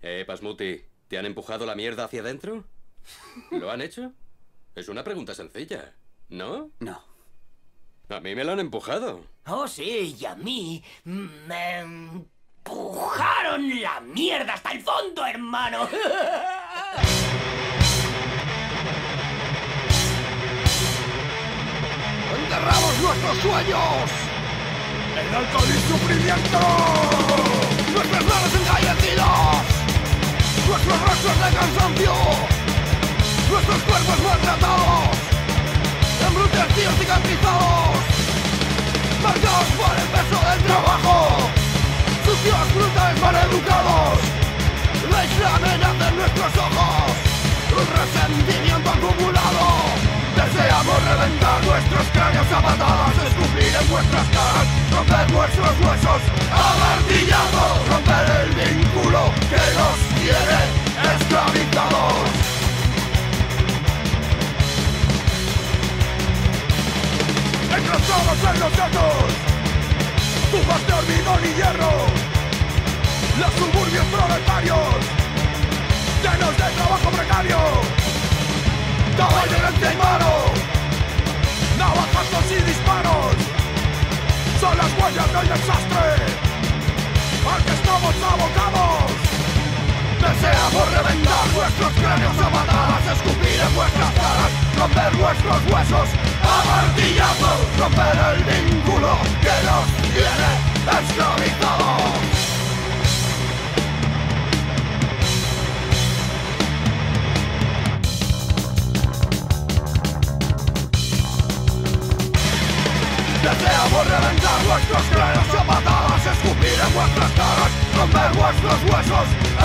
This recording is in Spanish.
Eh, Pasmuti, ¿te han empujado la mierda hacia adentro? ¿Lo han hecho? Es una pregunta sencilla, ¿no? No. A mí me lo han empujado. Oh, sí, y a mí me empujaron la mierda hasta el fondo, hermano. Enterramos nuestros sueños en alcohol y sufrimiento. Nuestros rostros de cansancio, nuestros cuerpos maltratados, embrutecidos cicatrizados, marcados por el peso del trabajo, sucios, brutales, maleducados, la amenaza en nuestros ojos, un resentimiento acumulado. Deseamos reventar nuestros cráneos a patadas en los gatos Tumbas de hormigón y hierro. Los suburbios proletarios. Llenos de trabajo precario. Caballo en mano. Navajazos y disparos. Son las huellas del desastre. Al que estamos abocados. Deseamos reventar vuestros cráneos a patadas Escupir en vuestras caras Romper vuestros huesos a Deseamos reventar vuestros cráneos a patadas Escupir en vuestras caras Romper vuestros huesos